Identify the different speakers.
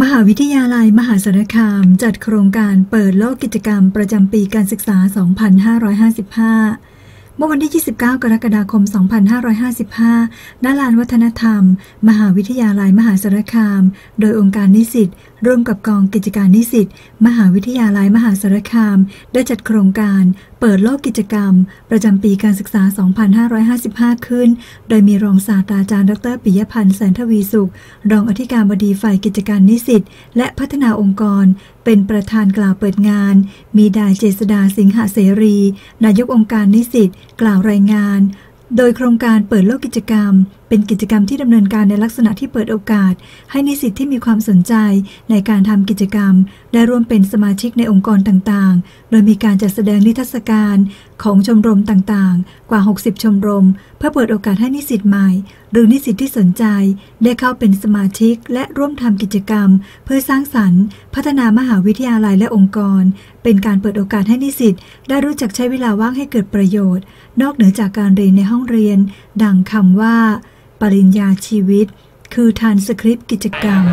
Speaker 1: มหาวิทยาลัยมหาสารคาม จัดโครงการเปิดโลกกิจกรรมประจำปีการศึกษา 2555 เมื่อวันที่ 29 กรกฎาคม 2555 ณ ลานวัฒนธรรม มหาวิทยาลัยมหาสารคาม โดยองค์การนิสิต ร่วมกับกองกิจการนิสิตมหาวิทยาลัยมหาสารคาม ได้จัดโครงการเปิดโลกกิจกรรม ประจำปีการศึกษา 2555 ขึ้น โดยมีรองศาสตราจารย์ ดรปิยพันธ์แสนทวีสุข รองอธิการบดีฝ่ายกิจการนิสิตและพัฒนาองค์กร เป็นประธานกล่าวเปิดงาน มีดายเจษดาสิงหเสรี นายกองค์การนิสิตกล่าวรายงาน โดยโครงการเปิดโลกกิจกรรม เป็นกิจกรรมที่ดำเนินการในลักษณะที่เปิดโอกาส ให้นิสิตที่มีความสนใจในการทำกิจกรรม ได้ร่วมเป็นสมาชิกในองค์กรต่างๆ โดยมีการจัดแสดงนิทรรศการ ของชมรมต่างๆ กว่า 60 ชมรม เพื่อเปิดโอกาสให้นิสิตใหม่ หรือนิสิตที่สนใจ ได้เข้าเป็นสมาชิกและร่วมทำกิจกรรม เพื่อสร้างสรรค์ พัฒนามหาวิทยาลัยและองค์กร เป็นการเปิดโอกาสให้นิสิตได้รู้จักใช้เวลาว่างให้เกิดประโยชน์ นอกเหนือจากการเรียนในห้องเรียน ดังคำว่า ปริญญาชีวิต คือทานสคริปต์กิจกรรม